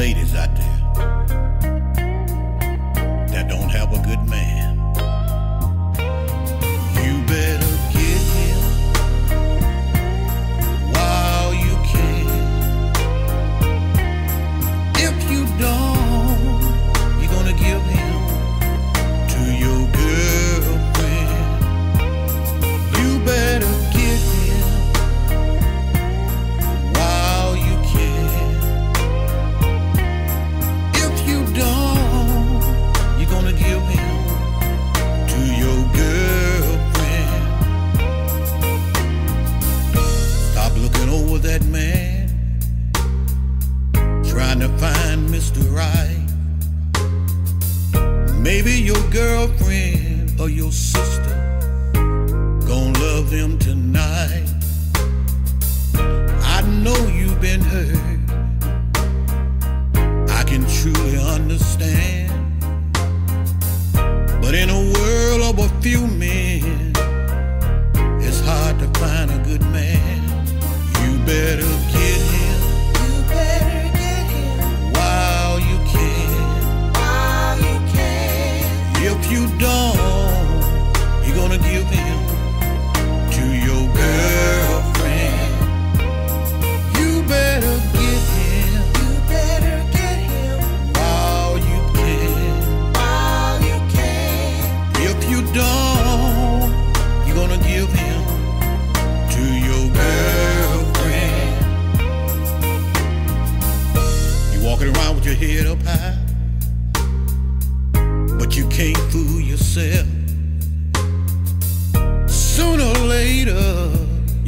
ladies out there trying to find Mr. Right. Maybe your girlfriend or your sister gonna love them tonight. I know you've been hurt. I can truly understand.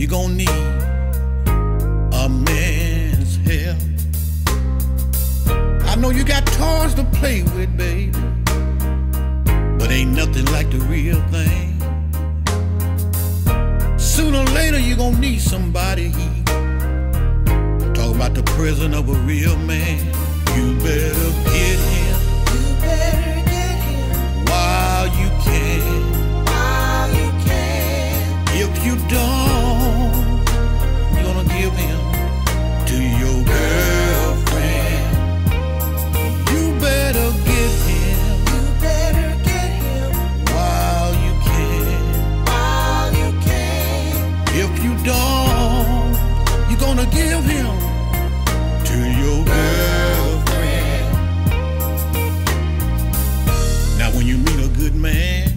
You're gonna need a man's help. I know you got toys to play with, baby but ain't nothing like the real thing. Sooner or later, you're gonna need somebody. Talk about the prison of a real man. You better get him If you don't, you're gonna give him to your girlfriend. Now, when you meet a good man,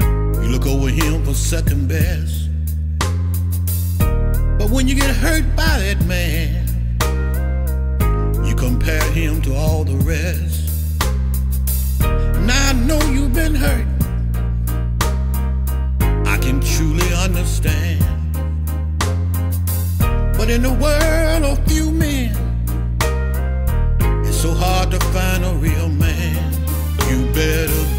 you look over him for second best. But when you get hurt by that man, you compare him to all the rest. Now I know you've been hurt. Understand. But in the world of few men, it's so hard to find a real man. You better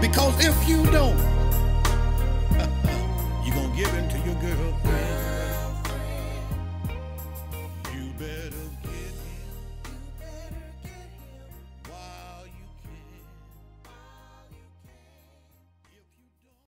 Because if you don't,